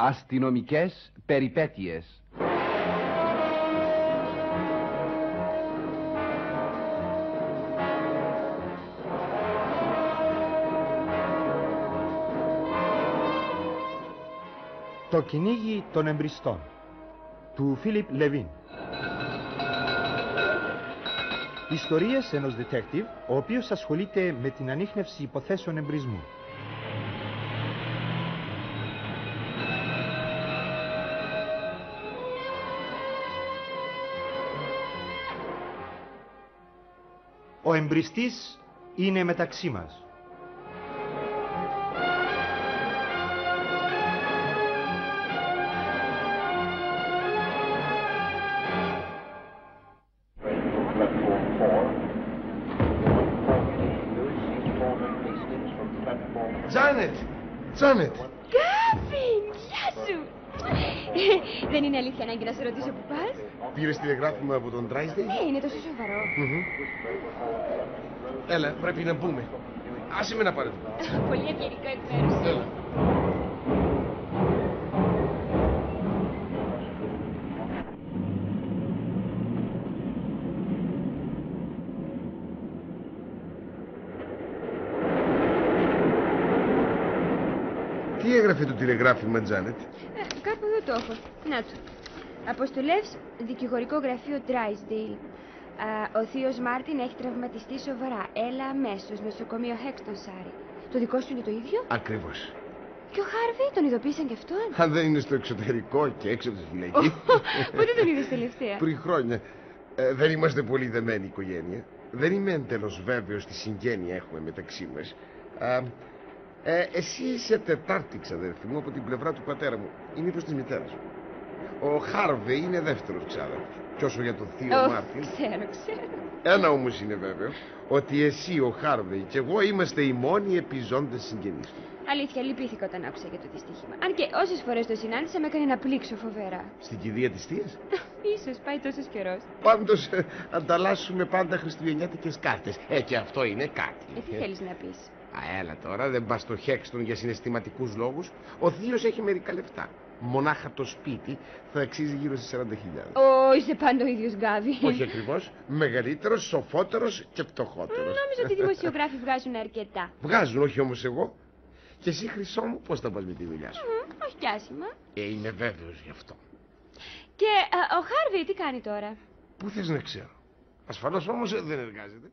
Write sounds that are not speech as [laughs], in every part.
Αστυνομικές περιπέτειες. Το κυνήγι των εμπριστών του Φίλιπ Λεβίν. Ιστορίες ενός detective ο οποίος ασχολείται με την ανείχνευση υποθέσεων εμπρισμού εμπριστής είναι μεταξύ μας. Τζάνετ! Τζάνετ! Γκάβιν, γεια σου! [laughs] Δεν είναι αλήθεια ανάγκη να σε ρωτήσω που πας. Πήρες τηλεγράφημα από τον Τράισδεϊ. Ναι, είναι τόσο σοβαρό. Έλα, πρέπει να μπούμε. Άσε με να πάρετε. Πολύ ευγενικό εκ μέρους σου. Έλα. Τι έγραφε το τηλεγράφημα, Τζάνετ; Ε, κάπου εδώ το έχω. Να το. Αποστολεύς δικηγορικό γραφείο Drysdale. Α, ο θείος Μάρτιν έχει τραυματιστεί σοβαρά. Έλα αμέσως νοσοκομείο Χέξτον Σάρι. Το δικό σου είναι το ίδιο; Ακριβώς. Και ο Χάρβι τον ειδοποίησαν κι αυτόν; Αν δεν είναι στο εξωτερικό και έξω από τη φυλακή. Πότε τον είδες τελευταία; Πριν χρόνια. Ε, δεν είμαστε πολύ δεμένοι οικογένεια. Δεν είμαι εντελώς βέβαιος τι συγγένεια έχουμε μεταξύ μας. Ε, εσύ είσαι τετάρτη ξαδέρφη μου από την πλευρά του πατέρα μου. Είναι προς τη μητέρα σου. Ο Χάρβε είναι δεύτερος ξάδερφος. Και όσο για τον θείο Ω, Μάρτιν. Ξέρω, ξέρω. Ένα όμως είναι βέβαιο. Ότι εσύ, ο Χάρβε και εγώ είμαστε οι μόνοι επιζώντες συγγενείς του. Αλήθεια, λυπήθηκα όταν άκουσα για το δυστύχημα. Αν και όσες φορές το συνάντησα, με έκανε να πλήξω φοβερά. Στην κηδεία της θείας; [laughs] σω πάει τόσος καιρός. Πάντως ε, ανταλλάσσουμε πάντα χριστουγεννιάτικες κάρτες. Ε, και αυτό είναι κάτι. Ε, τι θέλεις να πεις; Α, έλα τώρα, δεν πας στο Χέξτον για συναισθηματικούς λόγους. Ο θείος έχει μερικά λεφτά. Μονάχα το σπίτι θα αξίζει γύρω στις 40.000. Ω, είσαι πάντα ο ίδιος Γκάβι. Όχι ακριβώς. Μεγαλύτερος, σοφότερος και φτωχότερος. Νόμιζα ότι οι δημοσιογράφοι βγάζουν αρκετά. Βγάζουν, όχι όμως εγώ. Και εσύ, Χρυσό μου, πώς θα πας με τη δουλειά σου; Μμ, όχι κι άσχημα. Ε, είμαι βέβαιος γι' αυτό. Και α, ο Χάρβι τι κάνει τώρα; Πού θες να ξέρω. Ασφαλώς όμως ε, δεν εργάζεται.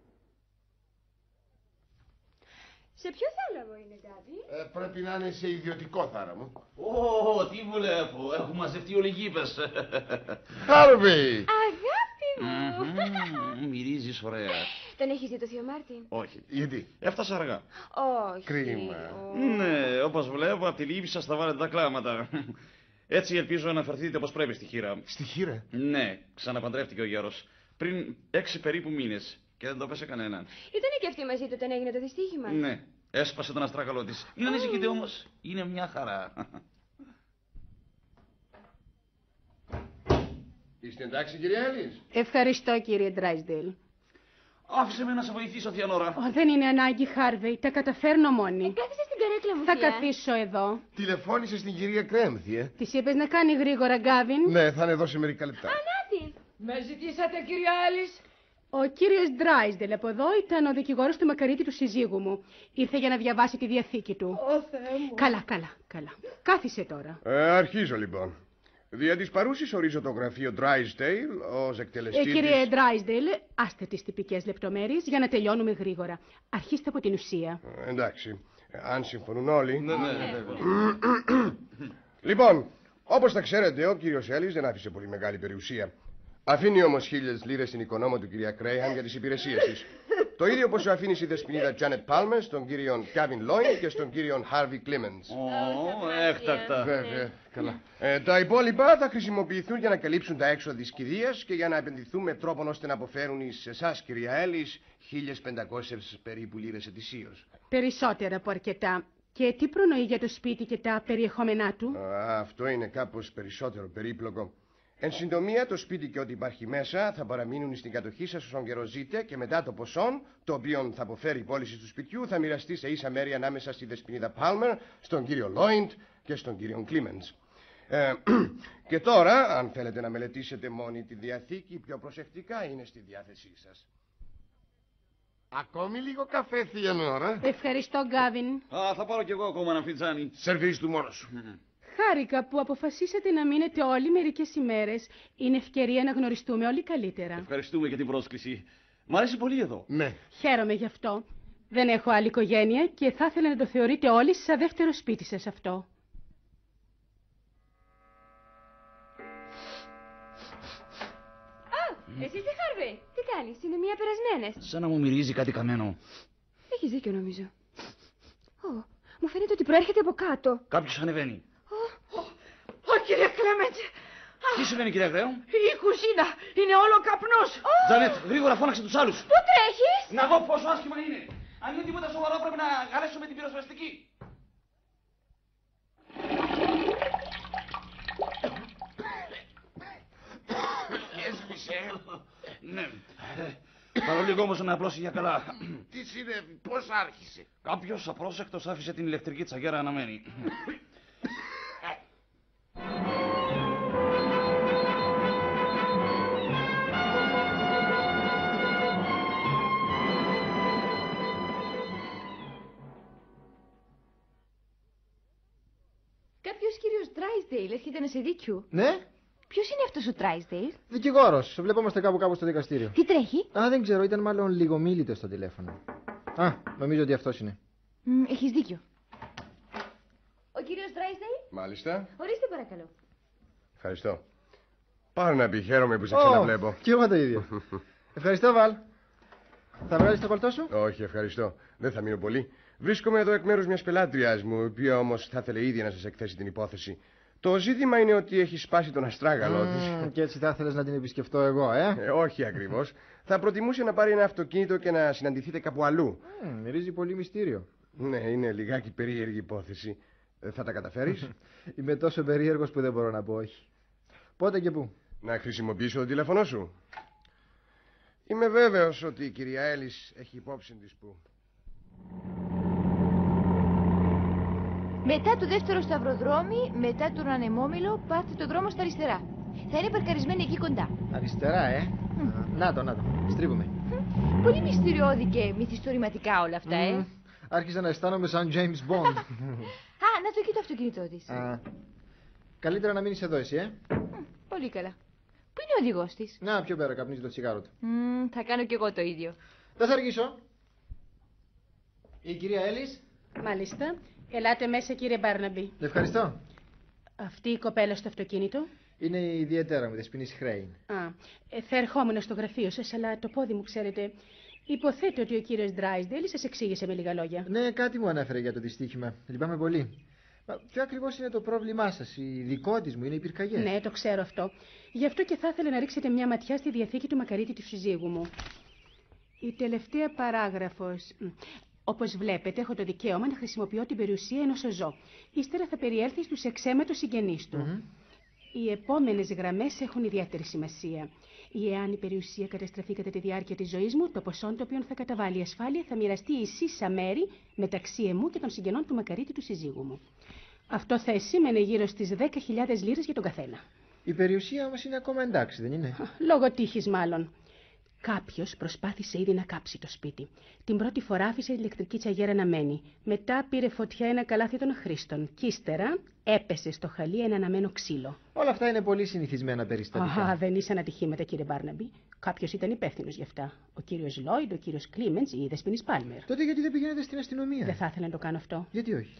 Σε ποιο θάλαμο είναι, Γκάβι. Ε, πρέπει να είναι σε ιδιωτικό θάραμο. Ω, τι βλέπω. Έχουν μαζευτεί όλοι οι γήπες. Χάρβι! Αγάπη μου. Μμμ, Μυρίζεις ωραία. Τον έχεις δει το θείο Μάρτιν; Όχι. Γιατί; Έφτασα αργά. Όχι. Κρίμα. Ω. Ναι, όπως βλέπω, από τη λύπη σας θα βάλετε τα κλάματα. Έτσι ελπίζω να φερθείτε όπως πρέπει στη χείρα. Στη χείρα; Ναι, ξαναπαντρεύτηκε ο γέρος. Πριν έξι περίπου μήνες και δεν το πέσε κανέναν. Ήταν και αυτή μαζί του όταν έγινε το δυστύχημα. Ναι, έσπασε τον αστράγαλό της. Μην ανησυχείτε όμως, είναι μια χαρά. Είστε εντάξει, κυρία Έλλης; Ευχαριστώ κύριε Ντράισντελ. Άφησε με να σε βοηθήσω, Θιανόρα. Ω, δεν είναι ανάγκη, Χάρβεϊ. Τα καταφέρνω μόνη. Κάθισε στην καρέκλα μου, Θα θεία. καθίσω εδώ. Τηλεφώνησε στην κυρία Κρέμθη, ε. Της είπες να κάνει γρήγορα, Γκάβιν. Ναι, θα είναι εδώ σε μερικά λεπτά. Α, νάτη. Με ζητήσατε, κύριε Άλλη. Ο κύριος Ντράισντελ από εδώ ήταν ο δικηγόρος του μακαρίτη του συζύγου μου. Ήρθε για να διαβάσει τη διαθήκη του. Ω Θεέ μου. Καλά, καλά, καλά. Κάθισε τώρα. Ε, αρχίζω λοιπόν. Δια της παρούσης ορίζω το γραφείο Drysdale ως Ε, εκτελεστή κύριε της... Ντράισντελ, άστε τις τυπικές λεπτομέρειες για να τελειώνουμε γρήγορα. Αρχίστε από την ουσία. Ε, εντάξει, Ε, αν συμφωνούν όλοι. Ναι, ναι, βέβαια. Λοιπόν, όπως τα ξέρετε, ο κύριος Έλλης δεν άφησε πολύ μεγάλη περιουσία. Αφήνει όμως χίλιες λίρες στην οικονόμο του κυρία Κρέιχαν για τις υπηρεσίες της. [laughs] το ίδιο όπως αφήνει η δεσποινίδα Τζάνετ Πάλμερ στον κύριον Κάβιν Λόιν και στον κύριον Χάρβι Κλίμενς. Ω, έκτακτα. Βέβαια, καλά. Ε, τα υπόλοιπα θα χρησιμοποιηθούν για να καλύψουν τα έξοδα της κηδείας και για να επενδυθούν με τρόπο ώστε να αποφέρουν εις εσάς, κυρία Έλλης, 1500 περίπου λίρες ετησίως. Περισσότερα από αρκετά. Και τι προνοεί για το σπίτι και τα περιεχόμενά του; Α, αυτό είναι κάπως περισσότερο περίπλοκο. Εν συντομία, το σπίτι και ό,τι υπάρχει μέσα θα παραμείνουν στην κατοχή σας όσον καιρό ζείτε και μετά το ποσό, το οποίο θα αποφέρει η πώληση του σπιτιού, θα μοιραστεί σε ίσα μέρη ανάμεσα στη Δεσποινίδα Πάλμερ, στον κύριο Λόιντ και στον κύριο Κλίμενς. Ε, [clears throat] και τώρα, αν θέλετε να μελετήσετε μόνη τη Διαθήκη πιο προσεκτικά, είναι στη διάθεσή σας. Ακόμη λίγο καφέ, θεία Νόρα. Ευχαριστώ, Γκάβιν. Α, θα πάρω κι εγώ ακόμα ένα φιτζάνι. Σερβίς του μόνος σου. Χάρηκα που αποφασίσατε να μείνετε όλοι μερικές ημέρες. Είναι ευκαιρία να γνωριστούμε όλοι καλύτερα. Ευχαριστούμε για την πρόσκληση. Μ' αρέσει πολύ εδώ. Ναι. Χαίρομαι γι' αυτό. Δεν έχω άλλη οικογένεια και θα ήθελα να το θεωρείτε όλοι σαν δεύτερο σπίτι σας αυτό. Εσύ τι Χάρβι, τι κάνεις, είναι μία περασμένες. Σαν να μου μυρίζει κάτι καμένο. Έχεις δίκιο νομίζω. Ω, μου φαίνεται ότι προέρχεται από κάτω. Κάποιος ανεβαίνει. Ω, κύριε Κλέμεντ, Τι συμβαίνει, κυρία Κρέο. η κουζίνα είναι όλο καπνός. Τζανέτ, γρήγορα φώναξε τους άλλους. Πού τρέχεις; Να δω πόσο άσχημα είναι. Αν είναι τίποτα σοβαρό, πρέπει να καλέσουμε την πυροσβεστική. Έσβησε. Ναι. Παρολίγο όμως να απλώσει για καλά. Τι συνέβη, πώς άρχισε; Κάποιος απρόσεκτος άφησε την ηλεκτρική τσαγέρα να Τράισδέιλ έρχεται να σε δίκιου. Ναι, Ποιος είναι αυτός ο Τράισδέιλ; δικηγόρος. Βλεπόμαστε κάπου κάπου στο δικαστήριο. Τι τρέχει; Α, δεν ξέρω, ήταν μάλλον λίγο μίλητος στο τηλέφωνο. Α, νομίζω ότι αυτός είναι. Μ, έχεις δίκιο. Ο κύριος Τράισδέιλ, Μάλιστα. ορίστε παρακαλώ. Ευχαριστώ. Πάρε να πει, χαίρομαι που σε Ω, ξαναβλέπω. Κι εγώ το ίδιο. [laughs] Ευχαριστώ, Βαλ. Θα βγάλεις το παλτό σου; Όχι, ευχαριστώ. Δεν θα μείνω πολύ. Βρίσκομαι εδώ εκ μέρους μιας πελάτριας μου, η οποία όμως θα ήθελε ήδη να σας εκθέσει την υπόθεση. Το ζήτημα είναι ότι έχει σπάσει τον αστράγαλό Μμμ, της. και έτσι θα ήθελες να την επισκεφτώ εγώ, ε; Ε, όχι ακριβώς. θα προτιμούσε να πάρει ένα αυτοκίνητο και να συναντηθείτε κάπου αλλού. Μμ, Μυρίζει πολύ μυστήριο. Ναι, είναι λιγάκι περίεργη υπόθεση. Ε, θα τα καταφέρεις; [laughs] Είμαι τόσο περίεργος που δεν μπορώ να πω όχι. Πότε και πού; να χρησιμοποιήσω το τηλέφωνό σου. Είμαι βέβαιος ότι η κυρία Έλλης έχει υπόψη της που... Μετά το δεύτερο σταυροδρόμι, μετά τον ανεμόμυλο, πάρτε το δρόμο στα αριστερά. Θα είναι παρκαρισμένη εκεί κοντά. Αριστερά, ε; Α, Να το, να το. Στρίβουμε. Πολύ μυστηριώδη και μυθιστορηματικά όλα αυτά, ε. Μμ, Άρχισα να αισθάνομαι σαν James Bond. Α, να το εκεί το αυτοκίνητό τη. Α, Καλύτερα να μείνεις εδώ, εσύ, ε. Πολύ καλά. Πού είναι ο οδηγός της; Να, πιο πέρα, καπνίζει το τσιγάρο του. θα κάνω κι εγώ το ίδιο. Δεν θα αργήσω. Η κυρία Έλλης. Μάλιστα. Ελάτε μέσα, κύριε Μπάρναμπι. Ευχαριστώ. Αυτή η κοπέλα στο αυτοκίνητο; Είναι η ιδιαίτερα μου, δεσποινής Χρέιν. Α, ε, θα ερχόμουν στο γραφείο σας, αλλά το πόδι μου, ξέρετε. Υποθέτω ότι ο κύριος Ντράισντελ σας εξήγησε με λίγα λόγια. Ναι, κάτι μου ανέφερε για το δυστύχημα. Λυπάμαι πολύ. Μα ποιο ακριβώς είναι το πρόβλημά σας, η δικό της μου είναι οι πυρκαγιές; Ναι, το ξέρω αυτό. Γι' αυτό και θα ήθελα να ρίξετε μια ματιά στη διαθήκη του μακαρίτη του συζύγου μου. Η τελευταία παράγραφος. Μ, Όπως βλέπετε, έχω το δικαίωμα να χρησιμοποιώ την περιουσία ενός ζω. Ύστερα θα περιέλθει στους εξαίματος συγγενείς του. Οι επόμενες γραμμές έχουν ιδιαίτερη σημασία. Ή εάν η περιουσία καταστραφεί κατά τη διάρκεια της ζωής μου, το ποσό το οποίο θα καταβάλει η ασφάλεια θα μοιραστεί ίσισα μέρη μεταξύ εμού και των συγγενών του μακαρίτη του συζύγου μου. Αυτό θα εσήμενε γύρω στις 10.000 λίρες για τον καθένα. Η περιουσία όμως είναι ακόμα εντάξει, δεν είναι; Λόγω τύχης μάλλον. Κάποιος προσπάθησε ήδη να κάψει το σπίτι. Την πρώτη φορά άφησε η ηλεκτρική τσαγέρα να μένει. Μετά πήρε φωτιά ένα καλάθι των αχρήστων. Κι ύστερα έπεσε στο χαλί ένα αναμένο ξύλο. Όλα αυτά είναι πολύ συνηθισμένα περιστατικά. Α, δεν ήσαν ατυχήματα, κύριε Μπάρναμπι. Κάποιος ήταν υπεύθυνος γι' αυτά. Ο κύριος Λόιντ, ο κύριος Κλίμεντς ή η Δεσπινή Πάλμερ. Τότε γιατί δεν πηγαίνετε στην αστυνομία; Δεν θα ήθελα να το κάνω αυτό. Γιατί όχι;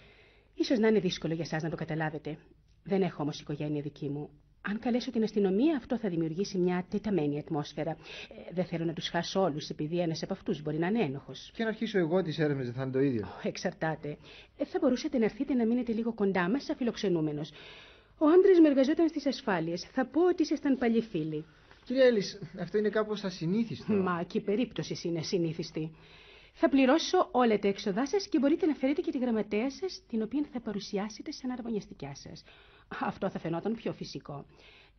Ίσως να είναι δύσκολο για εσάς να το καταλάβετε. Δεν έχω όμως οικογένεια δική μου. Αν καλέσω την αστυνομία, αυτό θα δημιουργήσει μια τεταμένη ατμόσφαιρα. Ε, δεν θέλω να τους χάσω όλους, επειδή ένας από αυτούς μπορεί να είναι ένοχος. Και αν αρχίσω εγώ τις έρευνες, δεν θα είναι το ίδιο. Εξαρτάται. Ε, θα μπορούσατε να έρθετε να μείνετε λίγο κοντά μας, σαν φιλοξενούμενος. Ο άντρα με εργαζόταν στις ασφάλειες. Θα πω ότι ήσασταν παλιοί φίλοι. Κυρία Έλλης, αυτό είναι κάπως ασυνήθιστο. Μα και η περίπτωση είναι συνήθιστη. Θα πληρώσω όλα τα έξοδά σας και μπορείτε να φέρετε και τη γραμματέα σας, την οποία θα παρουσιάσετε σαν αρμονιαστικιά σας. Αυτό θα φαινόταν πιο φυσικό.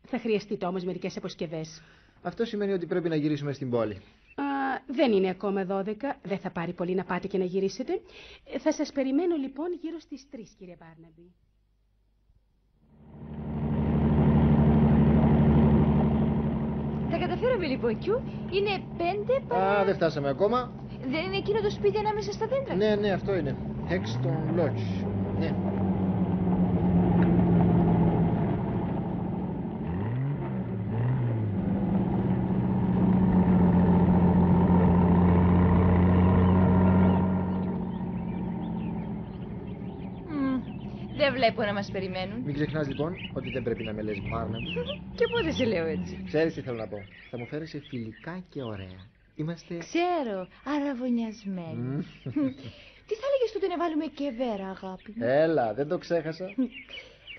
Θα χρειαστείτε όμως μερικές αποσκευές. Αυτό σημαίνει ότι πρέπει να γυρίσουμε στην πόλη. Α, δεν είναι ακόμα 12. Δεν θα πάρει πολύ να πάτε και να γυρίσετε. Θα σας περιμένω λοιπόν γύρω στις 3, κύριε Μπάρναμπι. Τα καταφέραμε λοιπόν, Κιού. Είναι πέντε παρά... Α, δεν φτάσαμε ακόμα. Δεν είναι εκείνο το σπίτι ανάμεσα στα δέντρα. Ναι, ναι, αυτό είναι. Hexton Lodge. Ναι. Μμ, Δεν βλέπω να μας περιμένουν. Μην ξεχνάς λοιπόν ότι δεν πρέπει να με λες Barnaby. [laughs] Και πότε σε λέω έτσι. Ξέρεις τι θέλω να πω. Θα μου φέρεις φιλικά και ωραία. Είμαστε. Ξέρω, αραβωνιασμένοι. Μμ. Τι θα έλεγες τότε να βάλουμε και βέρα, αγάπη μου; Έλα, δεν το ξέχασα.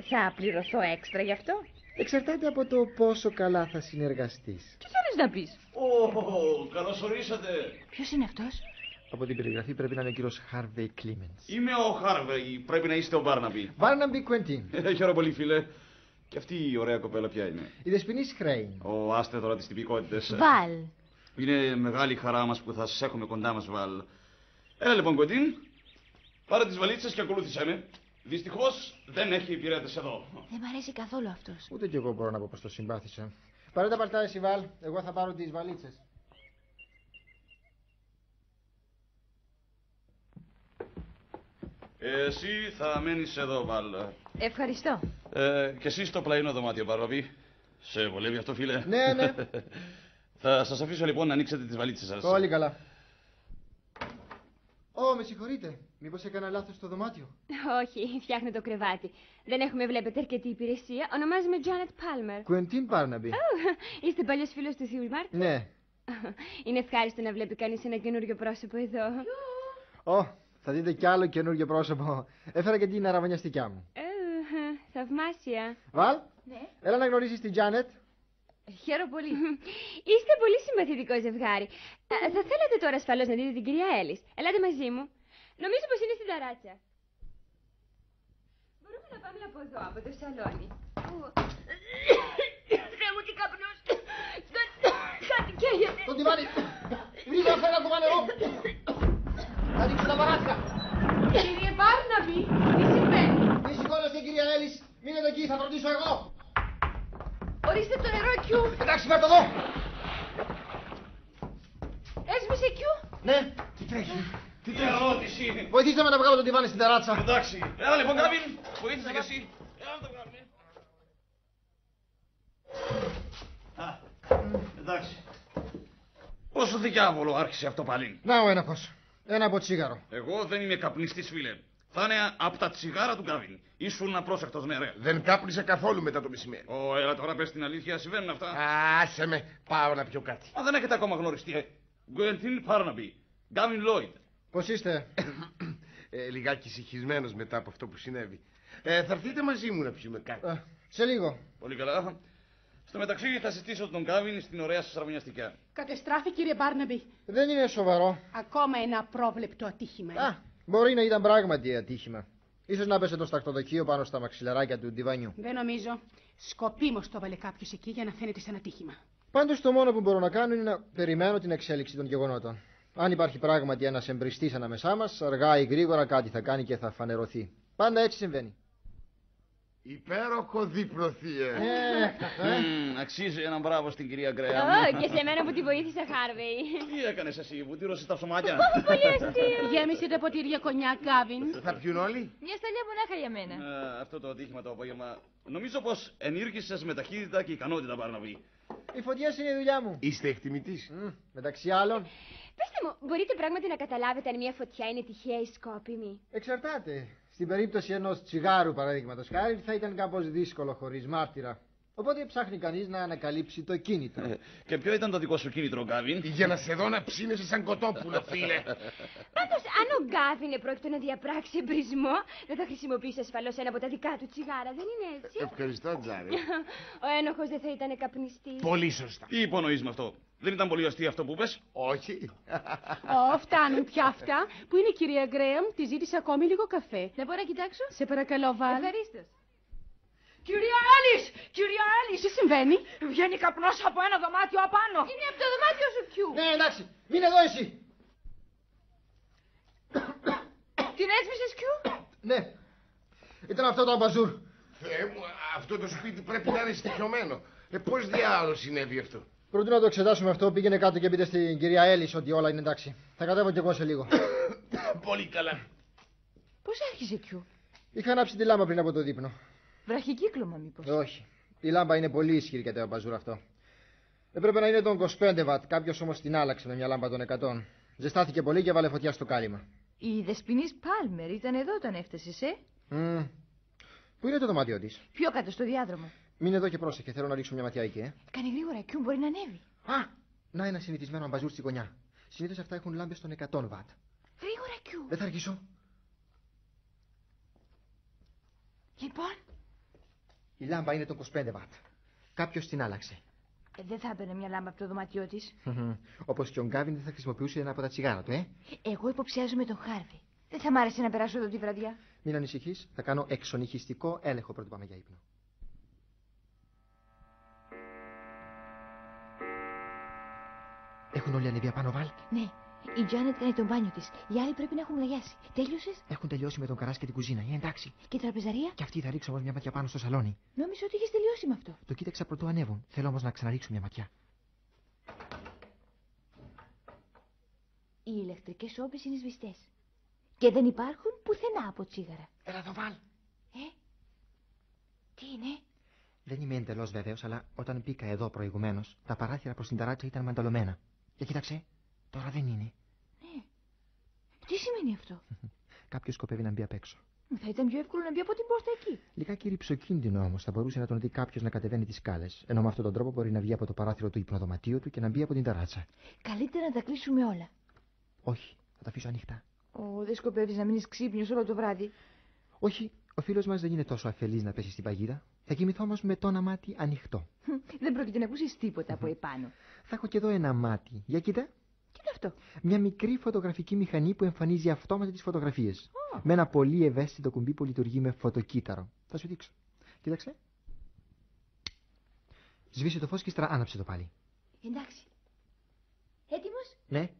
Θα πληρωθώ έξτρα γι' αυτό. Εξαρτάται από το πόσο καλά θα συνεργαστείς. Τι θέλεις να πεις; Ω, καλώς ορίσατε. Ποιος είναι αυτός; Από την περιγραφή πρέπει να είναι ο κύριος Harvey Clemens. Είμαι ο Χάρβεϊ, πρέπει να είστε ο Μπάρναμπι. Barnaby Quentin. Ε, Χαίρομαι πολύ φίλε. Και αυτή η ωραία κοπέλα ποια είναι; Η δεσποινής Χρέιν. Ο άστε τώρα τις τυπικότητες. Βαλ. Είναι μεγάλη χαρά μας που θα σας έχουμε κοντά μας, Βαλ. Έλα λοιπόν, Κοντίν. Πάρε τις βαλίτσες και ακολούθησέ με. Δυστυχώς δεν έχει υπηρέτες εδώ. Δεν μ' αρέσει καθόλου αυτός. Ούτε κι εγώ μπορώ να πω πως το συμπάθησα. Πάρε τα παλτά εσύ Βάλ, εγώ θα πάρω τις βαλίτσες. Εσύ θα μένεις εδώ, Βαλ. Ευχαριστώ. Ε, και εσύ στο πλαϊνό δωμάτιο, Μπάρναμπι. Σε βολεύει αυτό, φίλε; Ναι, ναι. [laughs] θα σας αφήσω λοιπόν να ανοίξετε τις βαλίτσες σας. Πολύ καλά. Ω, με συγχωρείτε. Μήπως έκανα λάθος στο δωμάτιο; Όχι, φτιάχνω το κρεβάτι. Δεν έχουμε, βλέπετε, αρκετή υπηρεσία. Ονομάζομαι Janet Palmer. Κουεντίν Barnaby. Είστε παλιός φίλος του Θείου Μάρτ. Ναι. Είναι ευχάριστο να βλέπει κανείς ένα καινούριο πρόσωπο εδώ. Ω, θα δείτε κι άλλο καινούργιο πρόσωπο. Έφερα και την αραβωνιαστικιά μου. Ε, Θαυμάσια. Βάλ, Ναι. έλα να γνωρίσεις την Τζάνετ. Χαίρομαι πολύ. Είστε πολύ συμπαθητικό ζευγάρι. Ε, θα θέλατε τώρα ασφαλώς να δείτε την κυρία Έλλης. Ελάτε μαζί μου. Νομίζω πως είναι στην ταράτσα. Μπορούμε να πάμε από εδώ, από το σαλόνι. Θεέ μου, τι καπνός. Κάτι καίγεται. Το τιβάνι. Βρήκα φέρα ακόμα νερό. Θα ανοίξω τα παράθυρα. Κύριε Μπάρναμπι, τι συμβαίνει; Μη σηκώνεστε κυρία Έλλης; Μείνετε εκεί, θα φροντίσω εγώ. Ορίστε το νερό, Κιού. Εντάξει, φέρ' το εδώ. Έσμισε, Κιού. Ναι, τι τρέχει. Τι ερώτηση. Βοηθήστε με να βγάλω το τιβάνι στην τεράτσα. Εντάξει. Έλα λοιπόν, Γκάβιν. Βοήθησε και εσύ. Έλα να το βγάλουμε. Α, εντάξει. Πόσο διάβολο άρχισε αυτό πάλι. Να ο ένοχος. Ένα από τσίγαρο. Εγώ δεν είμαι καπνιστής, φίλε. Θα είναι από τα τσιγάρα του Γκάβιν. Ήσουν απρόσεκτος, ναι, ρε. Δεν κάπνισε καθόλου μετά το μεσημέρι. Ω, έλα τώρα πες την αλήθεια, συμβαίνουν αυτά. Άσε με, πάω να πιω κάτι. Μα δεν έχετε ακόμα γνωριστεί, ε. Γκουεντίν Πάρναμπι. Γκάβιν Λόιντ. Πώς είστε; [coughs] Ε, λιγάκι συγχυσμένος μετά από αυτό που συνέβη. Ε, θα έρθετε μαζί μου να πιούμε κάτι. Ε, σε λίγο. Πολύ καλά. Στο μεταξύ θα συστήσω τον Γκάβιν στην ωραία σας αρμονιαστικά. Κατεστράφη, κύριε Μπάρναμπι. Δεν είναι σοβαρό. Ακόμα ένα απρόβλεπτο ατύχημα. Α, μπορεί να ήταν πράγματι ατύχημα. Ίσως να πέσε το στακτοδοχείο πάνω στα μαξιλαράκια του ντιβανιού. Δεν νομίζω. Σκοπίμως το έβαλε κάποιος εκεί για να φαίνεται σαν ατύχημα. Πάντως το μόνο που μπορώ να κάνω είναι να περιμένω την εξέλιξη των γεγονότων. Αν υπάρχει πράγματι ένας εμπριστής ανάμεσά μας, αργά ή γρήγορα κάτι θα κάνει και θα φανερωθεί. Πάντα έτσι συμβαίνει. Υπέροχο δίπλο, θεία. Ε, ε. Μμμ, αξίζει έναν μπράβο στην κυρία Γκρέα. Ω, και σε μένα που τη βοήθησα, Χάρβεϊ. Τι έκανες εσύ, βουτύρωσες τα ψωμάτια. Πολύ αστείο. Γέμισε τα ποτήρια κονιά, Γκάβιν. Θα πιούν όλοι; Μια σταλιά μονάχα για μένα. Ε, αυτό το ατύχημα το απόγευμα. Νομίζω πως ενήργησες με ταχύτητα και ικανότητα, Μπάρναβι. Οι φωτιέ είναι η δουλειά μου. Είστε εκτιμητής; Μμ, μεταξύ άλλων, Πετε μου, μπορείτε πράγματι να καταλάβετε αν μια φωτιά είναι τυχαία ή σκόπιμη; εξαρτάται. Στην περίπτωση ενός τσιγάρου, παραδείγματος χάρη, θα ήταν κάπως δύσκολο χωρίς μάρτυρα. Οπότε ψάχνει κανείς να ανακαλύψει το κίνητρο. Ε, και ποιο ήταν το δικό σου κίνητρο, Γκάβιν; Για να σε δω να ψήνεσαι σαν κοτόπουλο, φίλε. Πάντως, αν ο Γκάβιν επρόκειτο να διαπράξει εμπρισμό, δεν θα χρησιμοποιήσει ασφαλώς ένα από τα δικά του τσιγάρα, δεν είναι έτσι; Ευχαριστώ, Τζάρε. Ο ένοχος δεν θα ήταν καπνιστής. Πολύ σωστά. Τι υπονοείς με αυτό; Δεν ήταν πολύ αστείο αυτό που πες. Όχι. Ω, φτάνουν πια αυτά. Πού είναι η κυρία Γκρέαμ, τη ζήτησε ακόμη λίγο καφέ. Να μπορώ να κοιτάξω; Σε παρακαλώ, Βάλ. Ευχαρίστως. Κυρία Έλλης, κυρία Έλλης. Τι συμβαίνει; Βγαίνει καπνός από ένα δωμάτιο απάνω. Είναι από το δωμάτιο σου, Κιού. ναι, εντάξει, μην εδώ εσύ. Την έσμισες, Κιού; Ναι, ήταν αυτό το αμπαζούρ. Θεέ μου, αυτό το σπίτι πρέπει να είναι στοιχειωμένο. Ε, πώς διάολο συνέβη αυτό; Προτού να το εξετάσουμε αυτό, πήγαινε κάτω και πείτε στην κυρία Έλλης ότι όλα είναι εντάξει. Θα κατέβω κι εγώ σε λίγο. Πολύ καλά. Πώς άρχισε κιού; Είχα ανάψει τη λάμπα πριν από το δείπνο. Βραχικύκλωμα, μήπως. Όχι. Η λάμπα είναι πολύ ισχυρή κατά το μπαζούρ αυτό. Έπρεπε να είναι των 25 βατ. Κάποιος όμως την άλλαξε με μια λάμπα των 100. Ζεστάθηκε πολύ και βάλε φωτιά στο κάλυμα. Η δεσπινή Πάλμερ ήταν εδώ όταν έφτασες, ε; Μμμ. Πού είναι το δωμάτιο της; Πιο κάτω στο διάδρομο. Μην εδώ και πρόσεχε. Θέλω να ρίξω μια ματιά εκεί, ε. Κάνει γρήγορα, κιού μπορεί να ανέβει. Α! Να ένα συνηθισμένο αμπαζούρ στη γωνιά. Συνήθως αυτά έχουν λάμπες των 100 βατ. Γρήγορα, κιού. Δεν θα αρχίσω. Λοιπόν, Η λάμπα είναι των 25 βατ. Κάποιος την άλλαξε. ε, δεν θα έπαιρνε μια λάμπα από το δωμάτιό της. Όπως και ο Γκάβιν δεν θα χρησιμοποιούσε ένα από τα τσιγάρα του, ε. Εγώ υποψιάζομαι τον Χάρβι. Δεν θα μ' άρεσε να περάσω εδώ τη βραδιά. Μην ανησυχείς, θα κάνω εξονυχιστικό έλεγχο πρώτου πάμε για ύπνο. Έχουν όλοι ανέβει απάνω, Βαλ. Ναι, η Τζάνετ κάνει τον μπάνιο της. Οι άλλοι πρέπει να έχουν λαγιάσει. Τέλειωσες; Έχουν τελειώσει με τον καράς και την κουζίνα. Ε, εντάξει. και η τραπεζαρία; Και αυτοί θα ρίξω όμως μια ματιά πάνω στο σαλόνι. Νόμιζα ότι είχες τελειώσει με αυτό. Το κοίταξα πρωτού ανέβουν. Θέλω όμως να ξαναρίξω μια ματιά. Οι ηλεκτρικές όπε είναι σβηστές. Και δεν υπάρχουν πουθενά από τσίγαρα. Έλα εδώ, Βαλ. Ε, τι είναι; Δεν είμαι εντελώς βέβαιος, αλλά όταν μπήκα εδώ προηγουμένως, τα παράθυρα προς την ταράτσα ήταν μανταλωμένα. Για κοίταξε, τώρα δεν είναι. Ναι. Τι σημαίνει αυτό; [laughs] Κάποιος σκοπεύει να μπει απ' έξω. Θα ήταν πιο εύκολο να μπει από την πόρτα εκεί. Λιγάκι ρηψοκίνδυνο όμως θα μπορούσε να τον δει κάποιος να κατεβαίνει τις σκάλες. Ενώ με αυτόν τον τρόπο μπορεί να βγει από το παράθυρο του υπνοδωματίου του και να μπει από την ταράτσα. Καλύτερα να τα κλείσουμε όλα. Όχι, θα τα αφήσω ανοιχτά. Ω, δεν σκοπεύεις να μείνεις ξύπνιος όλο το βράδυ. Όχι, ο φίλος μας δεν είναι τόσο αφελής να πέσει στην παγίδα. Θα κοιμηθώ όμως με το ένα μάτι ανοιχτό. Δεν πρόκειται να ακούσεις τίποτα από επάνω. Θα έχω και εδώ ένα μάτι. Για κοίτα. Τι είναι αυτό. Μια μικρή φωτογραφική μηχανή που εμφανίζει αυτόματα τις φωτογραφίες. Με ένα πολύ ευαίσθητο κουμπί που λειτουργεί με φωτοκύτταρο. Θα σου δείξω. Κοίταξε. Σβήσε το φως και ύστερα άναψε το πάλι. Εντάξει. Έτοιμος; Ναι.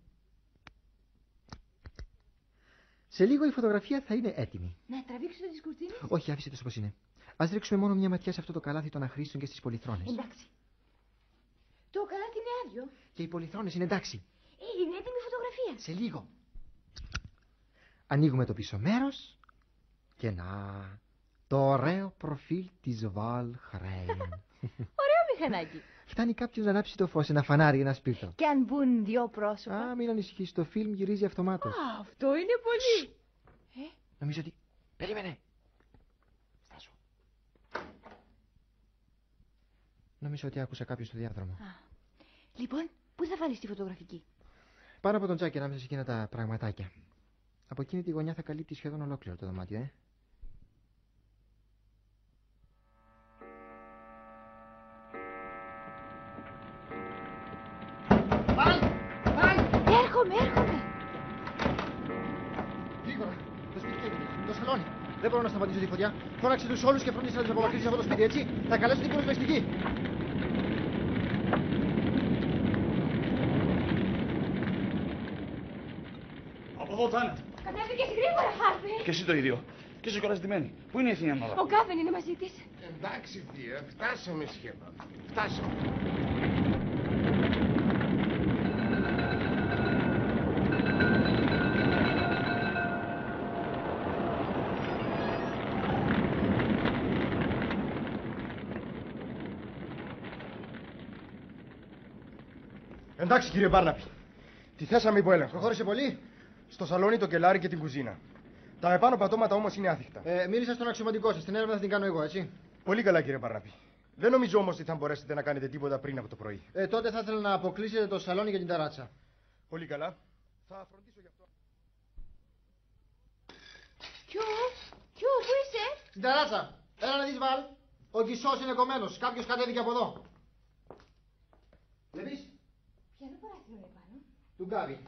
Σε λίγο η φωτογραφία θα είναι έτοιμη. Να τραβήξω τι κουρτίνε. Όχι, άφησε το όπω είναι. Α ρίξουμε μόνο μια ματιά σε αυτό το καλάθι των αχρήστων και στις πολυθρόνες. Εντάξει. Το καλάθι είναι άδειο. Και οι πολυθρόνες είναι εντάξει. Ε, είναι έτοιμη η φωτογραφία. Σε λίγο. Ανοίγουμε το πίσω μέρος. Και να. Το ωραίο προφίλ της Βαλ Χρέιν. [laughs] Ωραίο μηχανάκι. Φτάνει κάποιος να ανάψει το φως, ένα φανάρι, ένα σπίρτο. Και αν μπουν δύο πρόσωπα. Α, μην ανησυχείς, το φιλμ γυρίζει αυτομάτως. Α, αυτό είναι πολύ. Νομίζω ότι. Περίμενε. Στάσου. Νομίζω ότι άκουσα κάποιος στο διάδρομο. Λοιπόν, πού θα βάλεις τη φωτογραφική; Πάνω από τον τζάκι ανάμεσα σε εκείνα τα πραγματάκια. Από εκείνη τη γωνιά θα καλύπτει σχεδόν ολόκληρο το δωμάτιο, ε. Έρχομαι, έρχομαι. Γρήγορα. Το σπίτι έγινε. Το σαλόνι. Δεν μπορώ να σταματήσω τη φωτιά. Φώναξε τους όλους και φρόντισε να τους απομακρύνεις από το σπίτι, έτσι. Θα καλέσω την πυροσβεστική. Από εδώ, Τζάνετ. Κατέβηκες γρήγορα, Χάρβι. Και εσύ το ίδιο. Και είσαι κολλαστημένη. Πού είναι η ευθύνη Ο Κάβεν είναι μαζί της. Εντάξει, θεία, φτάσαμε σχεδόν. Φτάσαμε. Εντάξει κύριε Μπάρναπη. Τη θέσαμε υπό έλεγχο. Προχώρησε πολύ. Στο σαλόνι, το κελάρι και την κουζίνα. Τα επάνω πατώματα όμως είναι άθικτα. Ε, μίλησα στον αξιωματικό σας. Την έρευνα θα την κάνω εγώ, έτσι; Πολύ καλά κύριε Μπάρναπη. Δεν νομίζω όμως ότι θα μπορέσετε να κάνετε τίποτα πριν από το πρωί. Ε, τότε θα ήθελα να αποκλείσετε το σαλόνι για την ταράτσα. Πολύ καλά. Θα φροντίσω γι' αυτό. Κιού, κιού, πού είσαι; Στην ταράτσα. Έλα να δεις, Βαλ. Ο γκισό είναι κομμένος. Κάποιος κατέβηκε από εδώ. Βλέπεις; Ποια είναι παράθυρο είναι πάνω; Του Γκάβι.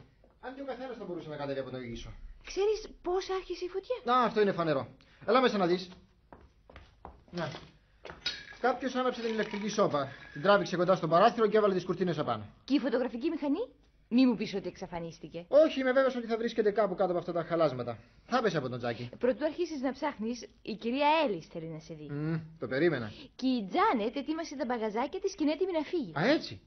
Αν και ο καθένας θα μπορούσε να κατέβει από τον γκισό. Ξέρεις πώς άρχισε η φωτιά; Να, αυτό είναι φανερό. Έλα μέσα να δεις. Να. Κάποιος άναψε την ηλεκτρική σόπα. Την τράβηξε κοντά στο παράθυρο και έβαλε τις κουρτίνες απάνω. Και η φωτογραφική μηχανή; Μη μου πεις ότι εξαφανίστηκε. Όχι, είμαι βέβαιος ότι θα βρίσκεται κάπου κάτω από αυτά τα χαλάσματα. Θα πέσει από τον τζάκι. Πρωτού αρχίσεις να ψάχνεις, η κυρία Έλλης θέλει να σε δει. Μμ, το περίμενα. Και η Τζάνετ ετοίμασε τα μπαγαζάκια της και είναι έτοιμη να φύγει. Α, έτσι.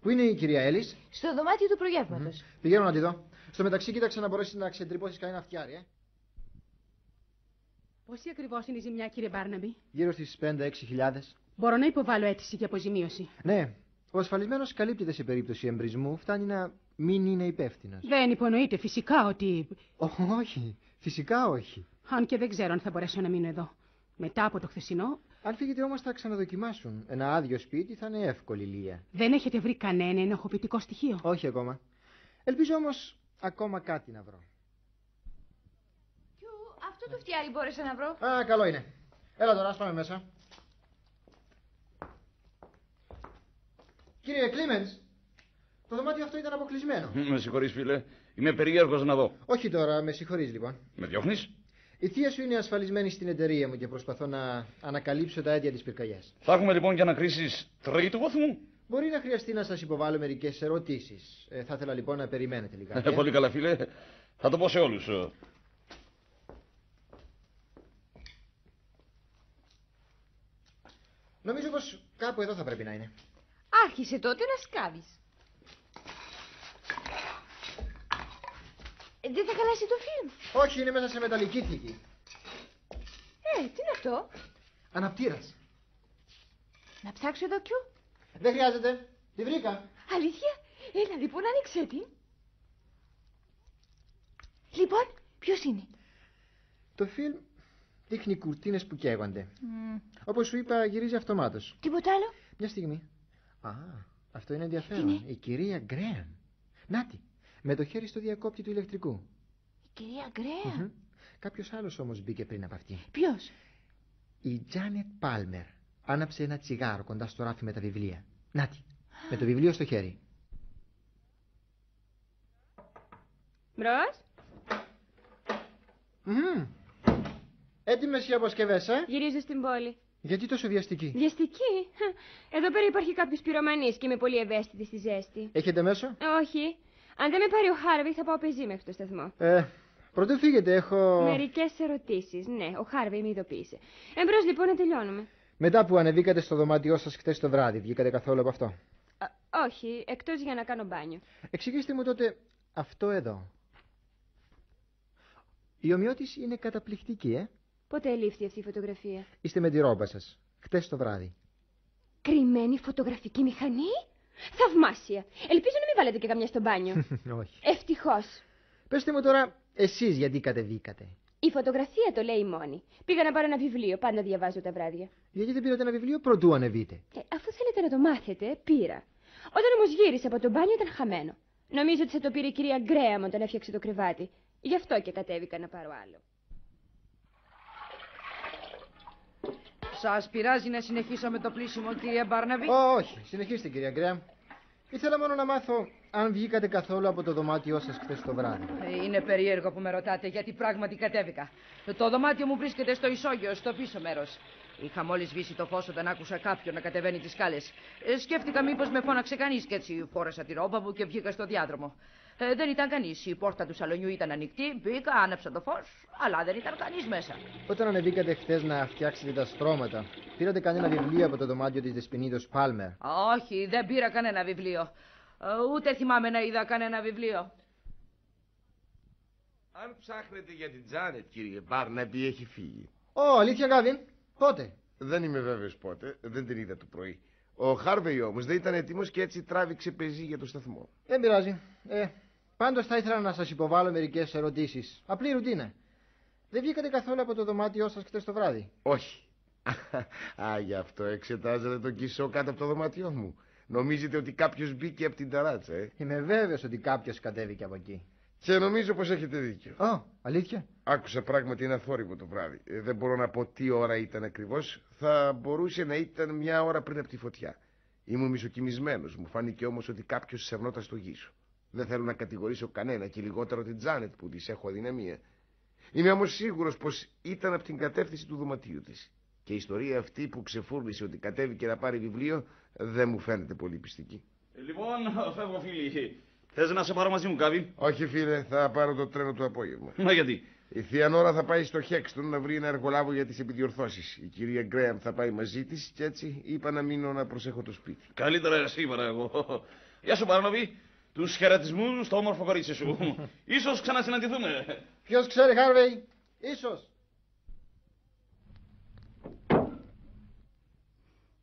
Πού είναι η κυρία Έλλης. Στο δωμάτιο του προγεύματος. Πηγαίνω να τη δω. Στο μεταξύ, κοίταξε να μπορέσεις να ξεντρυπώσει κανένα φτιάρι, ε. Πόση ακριβώς είναι η ζημιά, κύριε Μπάρναμπι; Γύρω στις 5-6 χιλιάδες. Μπορώ να υποβάλω αίτηση για αποζημίωση. Ναι, ο ασφαλισμένος καλύπτεται σε περίπτωση εμπρισμού, φτάνει να μην είναι υπεύθυνος. Δεν υπονοείται φυσικά ότι. Όχι, φυσικά όχι. Αν και δεν ξέρω αν θα μπορέσω να μείνω εδώ. Μετά από το χθεσινό, Αν φύγετε όμως θα ξαναδοκιμάσουν. Ένα άδειο σπίτι θα είναι εύκολη λία. δεν έχετε βρει κανένα ενοχοποιητικό στοιχείο; Όχι ακόμα. Ελπίζω όμως ακόμα κάτι να βρω. Κιου, αυτό το φτιάρι μπόρεσα να βρω. Α, καλό είναι. Έλα τώρα, ας πάμε μέσα. Κύριε Κλίμενς, το δωμάτιο αυτό ήταν αποκλεισμένο. Με συγχωρείς φίλε. Είμαι περίεργος να δω. Όχι τώρα, με συγχωρείς λοιπόν. Με διώχνεις; Η θεία σου είναι ασφαλισμένη στην εταιρεία μου και προσπαθώ να ανακαλύψω τα αίτια της πυρκαγιάς. Θα έχουμε λοιπόν για να κρίσεις τρίτου βαθμού. Μπορεί να χρειαστεί να σας υποβάλω μερικές ερωτήσεις. Ε, θα ήθελα λοιπόν να περιμένετε λιγάκι. Ε, ε. Πολύ καλά φίλε. Θα το πω σε όλους. ε. Νομίζω πως κάπου εδώ θα πρέπει να είναι. Άρχισε τότε να σκάβεις. Δεν θα χαλάσει το φιλμ. Όχι, είναι μέσα σε μεταλλική θήκη. Ε, τι είναι αυτό; Αναπτήρας. Να ψάξω εδώ κιού. Δεν χρειάζεται. Τη βρήκα. Αλήθεια; Έλα λοιπόν άνοιξε την. Λοιπόν, ποιος είναι; Το φιλμ δείχνει κουρτίνες που καίγονται. Όπως σου είπα, γυρίζει αυτομάτως. Τίποτα άλλο; Μια στιγμή. Α, αυτό είναι ενδιαφέρον. Η κυρία Γκρέαν. Νάτι, με το χέρι στο διακόπτη του ηλεκτρικού. Η κυρία Γκρέα. Μμμ. Κάποιος άλλος όμως μπήκε πριν από αυτή. Ποιος; Η Τζάνετ Πάλμερ άναψε ένα τσιγάρο κοντά στο ράφι με τα βιβλία. Νάτι, με το βιβλίο στο χέρι. Μπρος, Μμμ. Έτοιμες οι αποσκευές, ε; γυρίζω στην πόλη. Γιατί τόσο βιαστική; Βιαστική; Χα, Εδώ πέρα υπάρχει κάποιος πυρομανή και είμαι πολύ ευαίσθητη στη ζέστη. Έχετε μέσο; Όχι. Αν δεν με πάρει ο Χάρβι, θα πάω πεζί μέχρι το σταθμό. Ε, πρωτού φύγετε, έχω... Μερικές ερωτήσεις. Ναι, ο Χάρβι με ειδοποίησε. Εμπρός λοιπόν να τελειώνουμε. Μετά που ανεβήκατε στο δωμάτιό σας χτες το βράδυ, βγήκατε καθόλου από αυτό; Α, όχι, εκτός για να κάνω μπάνιο. Εξηγήστε μου τότε αυτό εδώ. Η ομοιότηση είναι καταπληκτική, ε. Πότε ελήφθη αυτή η φωτογραφία; Είστε με τη ρόμπα σας. Χτες το βράδυ. Κρυμμένη φωτογραφική μηχανή; Θαυμάσια. Ελπίζω να μην βάλετε και καμιά στο μπάνιο. [laughs] Όχι. Ευτυχώς. Πεςτε μου τώρα εσείς γιατί κατεβήκατε; Η φωτογραφία το λέει μόνη. Πήγα να πάρω ένα βιβλίο, πάντα διαβάζω τα βράδια. Γιατί δεν πήρατε ένα βιβλίο πρωτού ανεβείτε. Ε, αφού θέλετε να το μάθετε, πήρα. Όταν όμως γύρισα από το μπάνιο ήταν χαμένο. Νομίζω ότι θα το πήρε η κυρία Γκρέαμ όταν έφτιαξε το κρεβάτι. Γι' αυτό και κατέβηκα να πάρω άλλο. Σας πειράζει να συνεχίσω με το πλήσιμο, κύριε Μπάρναβι. Ω, όχι, συνεχίστε κυρία Γκρέαμ. Ήθελα μόνο να μάθω αν βγήκατε καθόλου από το δωμάτιό σας χτες το βράδυ. Ε, Είναι περίεργο που με ρωτάτε, γιατί πράγματι κατέβηκα. Το δωμάτιο μου βρίσκεται στο ισόγειο, στο πίσω μέρος. Είχα μόλις σβήσει το φως όταν άκουσα κάποιον να κατεβαίνει τις σκάλες. Ε, σκέφτηκα μήπως με φώναξε κανείς και έτσι φόρεσα τη ρόμπα μου και βγήκα στο διάδρομο. Ε, δεν ήταν κανείς. Η πόρτα του σαλονιού ήταν ανοιχτή, μπήκα, άναψα το φως, αλλά δεν ήταν κανείς μέσα. Όταν ανεβήκατε χτες να φτιάξετε τα στρώματα, πήρατε κανένα βιβλίο από το δωμάτιο της Δεσποινίδος Πάλμερ; Όχι, δεν πήρα κανένα βιβλίο. Ε, ούτε θυμάμαι να είδα κανένα βιβλίο. Αν ψάχνετε για την Τζάνετ, κύριε Μπάρναμπι, έχει φύγει. Ω, αλήθεια Γκάβιν, πότε; Δεν είμαι βέβαιος πότε, δεν την είδα το πρωί. Ο Χάρβεϊ όμως δεν ήταν έτοιμος και έτσι τράβηξε πεζί για το σταθμό. Δεν πειράζει. Ε, πάντως θα ήθελα να σας υποβάλω μερικές ερωτήσεις. Απλή ρουτίνα. Δεν βγήκατε καθόλου από το δωμάτιό σας χτες το βράδυ; Όχι. [laughs] Α, γι' αυτό εξετάζετε τον κισό κάτω από το δωμάτιό μου. Νομίζετε ότι κάποιος μπήκε από την ταράτσα, ε; Είμαι βέβαιος ότι κάποιος κατέβηκε από εκεί. Και νομίζω πως έχετε δίκιο. Ω, αλήθεια; Άκουσα πράγματι ένα θόρυβο το βράδυ. Ε, δεν μπορώ να πω τι ώρα ήταν ακριβώς. Θα μπορούσε να ήταν μια ώρα πριν από τη φωτιά. Ήμουν μισοκιμισμένος. Μου φάνηκε όμως ότι κάποιος σερνόταν στο γης σου. Δεν θέλω να κατηγορήσω κανένα και λιγότερο την Τζάνετ που της έχω αδυναμία. Είμαι όμως σίγουρος πως ήταν από την κατεύθυνση του δωματίου της. Και η ιστορία αυτή που ξεφούρνησε ότι κατέβηκε να πάρει βιβλίο δεν μου φαίνεται πολύ πιστική. Ε, Λοιπόν, φεύγω φίλοι. Θες να σε πάρω μαζί μου, Κάβι. Όχι φίλε, θα πάρω το τρένο το απόγευμα. Μα γιατί; Η θεία Νόρα θα πάει στο Χέξτον να βρει ένα εργολάβο για τις επιδιορθώσεις. Η κυρία Γκρέαμ θα πάει μαζί της και έτσι είπα να μείνω να προσέχω το σπίτι. Καλύτερα εσύ παρά εγώ. Γεια σου, Παράνοβη. Τους χαιρετισμούς στο όμορφο κορίτσι σου. [laughs] Ίσως ξανασυναντηθούμε. Ποιος ξέρει, Χάρβεϊ, ίσως.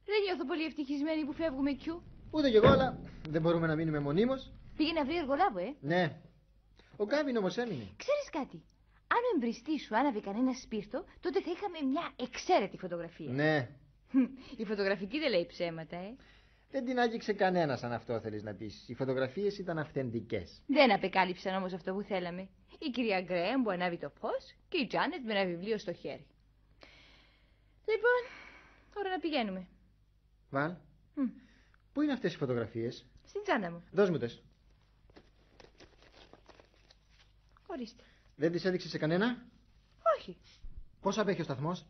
Δεν νιώθω πολύ ευτυχισμένη που φεύγουμε κιού. Ούτε κι εγώ, αλλά δεν μπορούμε να μείνουμε μονίμως. Πήγε να βρεις εργολάβο, ε. Ναι. Ο Γκάβιν όμως έμεινε. Ξέρεις κάτι; Αν ο εμπριστής σου άναβε κανένα σπίρτο, τότε θα είχαμε μια εξαίρετη φωτογραφία. Ναι. Η φωτογραφική δεν λέει ψέματα, ε. Δεν την άγγιξε κανένας αν αυτό θέλεις να πεις. Οι φωτογραφίες ήταν αυθεντικές. Δεν απεκάλυψαν όμως αυτό που θέλαμε. Η κυρία Γκρέεμ που ανάβει το φως και η Τζάνετ με ένα βιβλίο στο χέρι. Λοιπόν, ώρα να πηγαίνουμε. Βαλ. Μμ. Πού είναι αυτές οι φωτογραφίες; Στην τσάντα μου. Δώσ' μου τες. Ορίστε. Δεν τις έδειξες σε κανένα; Όχι. Πόσο απέχει ο σταθμός;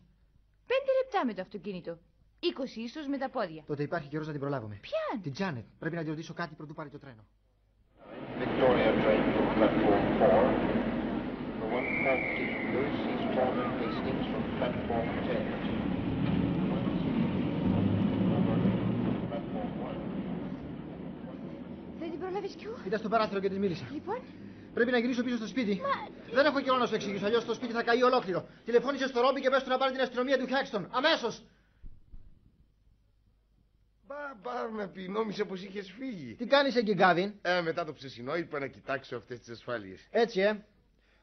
Πέντε λεπτά με το αυτοκίνητο. Είκοσι ίσως με τα πόδια. Τότε υπάρχει καιρός να την προλάβουμε. Ποιαν; Την Τζάνετ. Πρέπει να τη ρωτήσω κάτι πρωτού πάρει το τρένο. Victoria train from platform 4. For 140 Lucy's Claude Hastings from platform 10. Platform 1. Δεν την προλάβεις κιού. Ήταν στο παράθυρο και τη μίλησα. Λοιπόν, Πρέπει να γυρίσω πίσω στο σπίτι. Δεν έχω καιρό να σου εξηγήσω, αλλιώς το σπίτι θα καεί ολόκληρο. Τηλεφώνησε στο Ρόμπι και πες του να πάρει την αστυνομία του Χέξτον. Αμέσως! Μπα, Μπάρναπι, νόμιζα πως είχες φύγει. Τι κάνεις εκεί, Γκάβιν; Ε, μετά το ψεσινό είπα να κοιτάξω αυτές τις ασφάλειες. Έτσι, ε.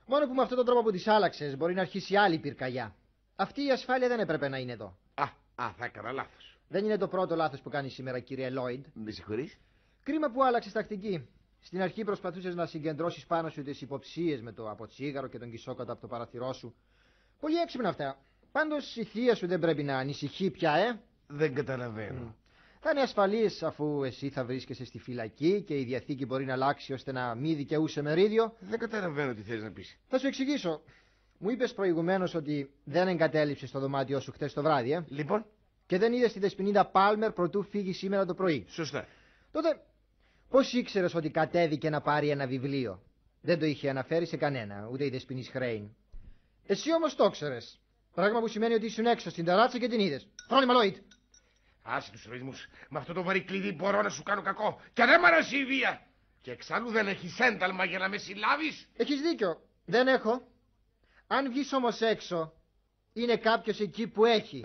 Μόνο που με αυτόν τον τρόπο που τις άλλαξες μπορεί να αρχίσει άλλη πυρκαγιά. Αυτή η ασφάλεια δεν έπρεπε να είναι εδώ. Α, α, θα έκανα λάθος. Δεν είναι το πρώτο λάθος που κάνεις σήμερα, κύριε Λόιντ. Με συγχωρείς; Κρίμα που άλλαξες τακτική. Στην αρχή προσπαθούσες να συγκεντρώσεις πάνω σου τις υποψίες με το αποτσίγαρο και τον κισόκατο από το παραθυρό σου. Πολύ έξυπνα αυτά. Πάντως η θεία σου δεν πρέπει να ανησυχεί πια, ε. Δεν καταλαβαίνω. Θα είναι ασφαλής αφού εσύ θα βρίσκεσαι στη φυλακή και η διαθήκη μπορεί να αλλάξει ώστε να μη δικαιούσε μερίδιο. Δεν καταλαβαίνω τι θέλεις να πεις. Θα σου εξηγήσω. Μου είπες προηγουμένως ότι δεν εγκατέλειψες το δωμάτιό σου χθε το βράδυ, ε; Λοιπόν, Και δεν είδες τη Δεσποινίδα Πάλμερ προτού φύγεις σήμερα το πρωί. σωστά. Τότε, πώς ήξερες ότι κατέβηκε να πάρει ένα βιβλίο; Δεν το είχε αναφέρει σε κανένα, ούτε η Δεσποινής Χρέιν. Εσύ όμως το ξέρε. Πράγμα που σημαίνει ότι ήσουν έξω στην ταράτσα και την είδες. Φρόνημα Λόιτ. Άσε τους ροισμούς. Με αυτό το βαρύ κλειδί μπορώ να σου κάνω κακό. Και δεν μ' αρέσει η βία. Και εξάλλου δεν έχεις ένταλμα για να με συλλάβεις. Έχεις δίκιο. Δεν έχω. Αν βγεις όμως έξω, είναι κάποιος εκεί που έχει.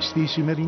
Στη σημερινή